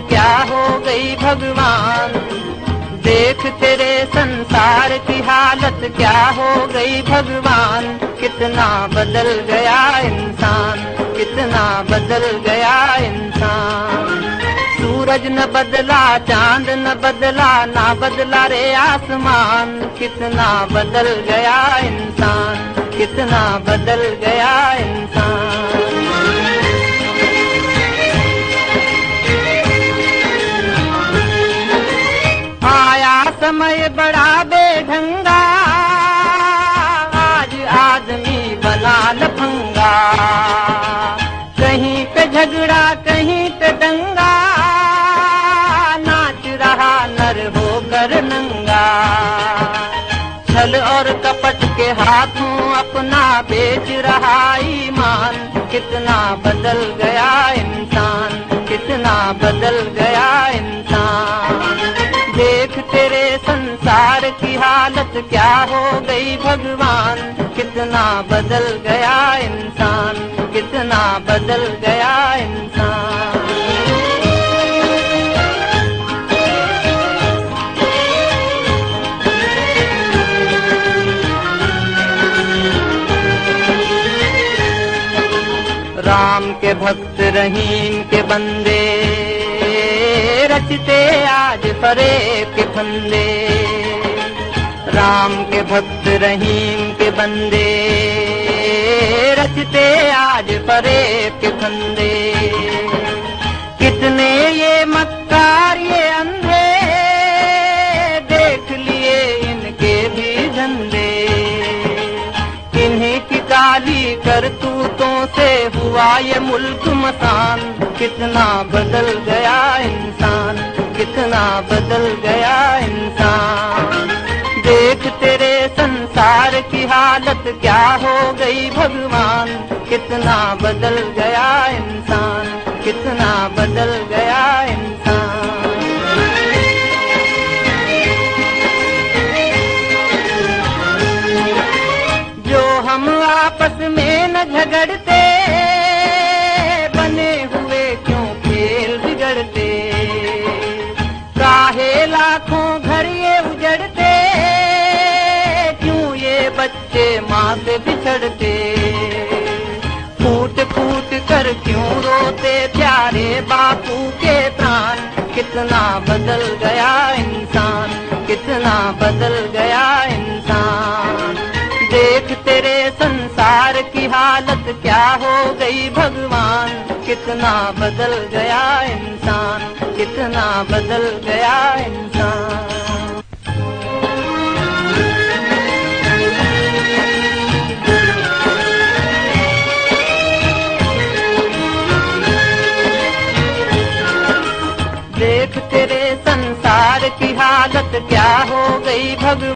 क्या हो गई भगवान? देख तेरे संसार की हालत क्या हो गई भगवान? कितना बदल गया इंसान, कितना बदल गया इंसान। सूरज न बदला, चाँद न बदला, ना बदला रे आसमान। कितना बदल गया इंसान, कितना बदल गया इंसान। समय बड़ा बेढंगा। आज आदमी बना लफंगा कहीं पे झगड़ा, कहीं पे दंगा। नाच रहा नर होकर नंगा। छल और कपट के हाथों अपना बेच रहा ईमान। कितना बदल गया इंसान, कितना बदल गया इंसान। हालत क्या हो गई भगवान? कितना बदल गया इंसान? कितना बदल गया इंसान? राम के भक्त रहीम के बंदे, रचते आज फरे के फंदे। राम के भक्त रहीम के बंदे, रचते आज फरे के फंदे। कितने ये मक्कार, ये अंधे, देख लिए इनके भी झंडे। इन्हीं की काली करतूतों से हुआ ये मुल्क मसान। कितना बदल गया इंसान, कितना बदल गया संसार की हालत क्या हो गई भगवान? कितना बदल गया इंसान? कितना बदल गया क्यों रोते प्यारे बापू के प्राण? कितना बदल गया इंसान, कितना बदल गया इंसान। देख तेरे संसार की हालत क्या हो गई भगवान? कितना बदल गया इंसान, कितना बदल गया क्या हो गई भगवान?